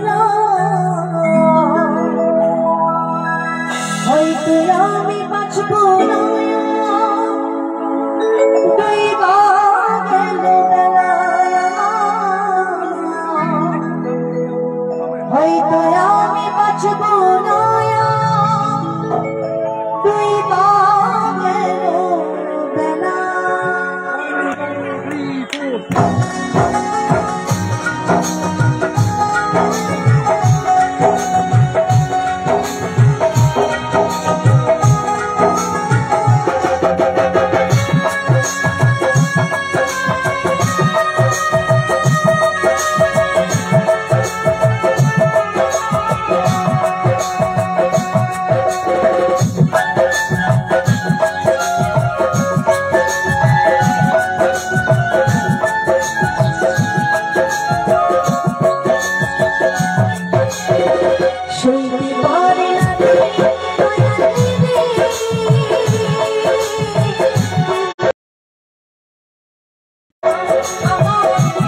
Hello. Oh.